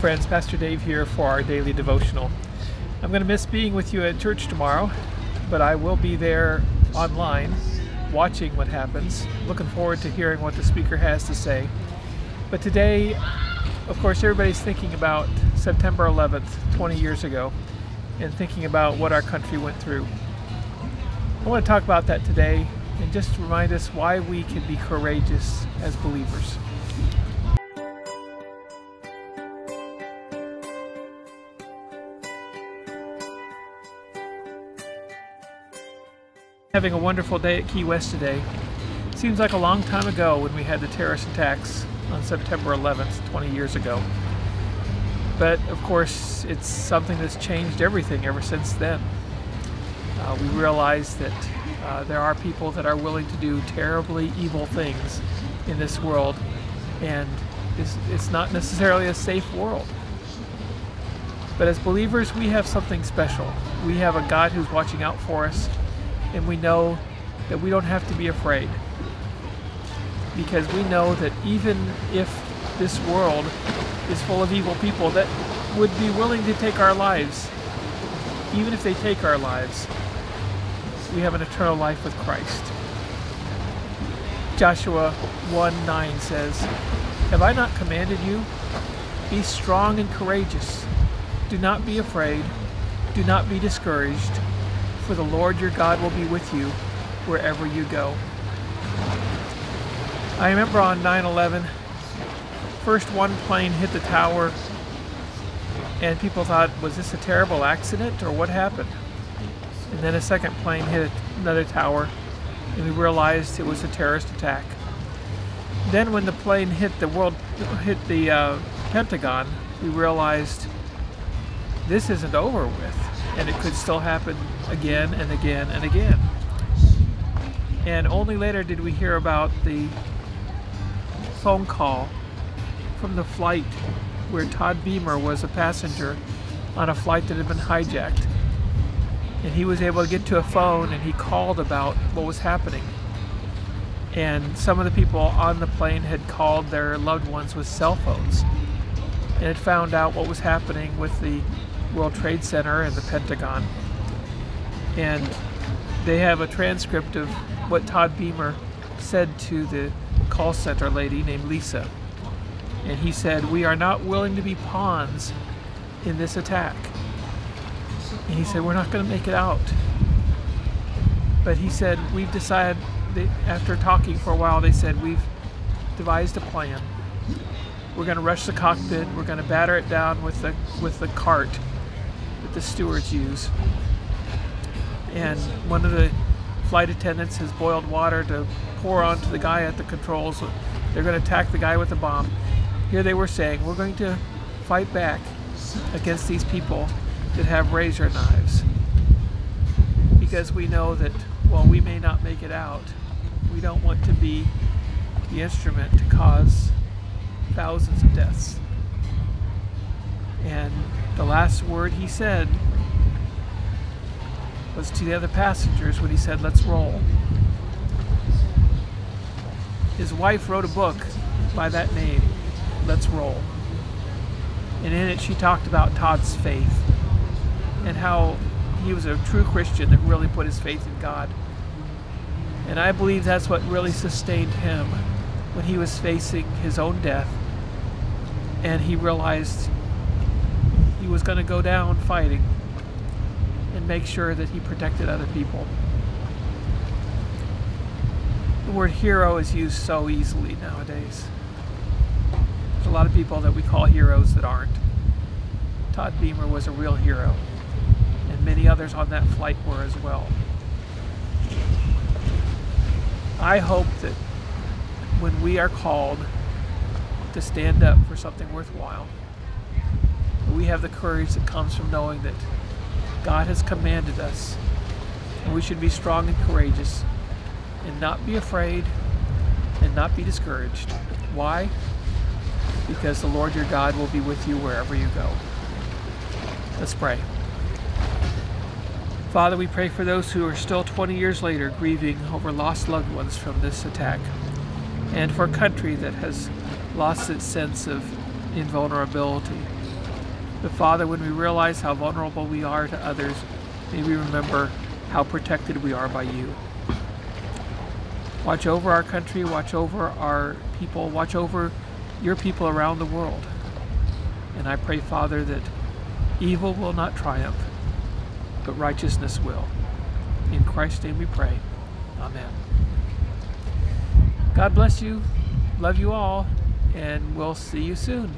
Friends, Pastor Dave here for our daily devotional. I'm going to miss being with you at church tomorrow, but I will be there online watching what happens. Looking forward to hearing what the speaker has to say. But today, of course, everybody's thinking about September 11th, 20 years ago, and thinking about what our country went through. I want to talk about that today and just remind us why we can be courageous as believers. Having a wonderful day at Key West today. Seems like a long time ago when we had the terrorist attacks on September 11th, 20 years ago. But of course, it's something that's changed everything ever since then. Uh, we realize that uh, there are people that are willing to do terribly evil things in this world, and it's, it's not necessarily a safe world. But as believers, we have something special. We have a God who's watching out for us and we know that we don't have to be afraid because we know that even if this world is full of evil people that would be willing to take our lives, even if they take our lives, we have an eternal life with Christ. Joshua 1 9 says, Have I not commanded you? Be strong and courageous. Do not be afraid. Do not be discouraged for the Lord your God will be with you wherever you go. I remember on 9 11, first one plane hit the tower, and people thought, was this a terrible accident or what happened? And then a second plane hit another tower, and we realized it was a terrorist attack. Then, when the plane hit the world, hit the uh, Pentagon, we realized this isn't over with and it could still happen again and again and again. And only later did we hear about the phone call from the flight where Todd Beamer was a passenger on a flight that had been hijacked. And he was able to get to a phone and he called about what was happening. And some of the people on the plane had called their loved ones with cell phones and had found out what was happening with the World Trade Center and the Pentagon. And they have a transcript of what Todd Beamer said to the call center lady named Lisa. And he said, We are not willing to be pawns in this attack. And he said, We're not going to make it out. But he said, We've decided, they, after talking for a while, they said, We've devised a plan. We're going to rush the cockpit. We're going to batter it down with the with the cart that the stewards use. And one of the flight attendants has boiled water to pour onto the guy at the controls. They're going to attack the guy with a bomb. Here they were saying, we're going to fight back against these people that have razor knives. Because we know that while we may not make it out, we don't want to be the instrument to cause thousands of the last word he said was to the other passengers when he said, Let's roll. His wife wrote a book by that name, Let's Roll. And in it, she talked about Todd's faith and how he was a true Christian that really put his faith in God. And I believe that's what really sustained him when he was facing his own death and he realized was going to go down fighting and make sure that he protected other people. The word hero is used so easily nowadays. There's a lot of people that we call heroes that aren't. Todd Beamer was a real hero, and many others on that flight were as well. I hope that when we are called to stand up for something worthwhile, we have the courage that comes from knowing that God has commanded us and we should be strong and courageous and not be afraid and not be discouraged. Why? Because the Lord your God will be with you wherever you go. Let's pray. Father, we pray for those who are still 20 years later grieving over lost loved ones from this attack, and for a country that has lost its sense of invulnerability But Father, when we realize how vulnerable we are to others, may we remember how protected we are by you. Watch over our country, watch over our people, watch over your people around the world. And I pray, Father, that evil will not triumph, but righteousness will. In Christ's name we pray. Amen. God bless you. Love you all. And we'll see you soon.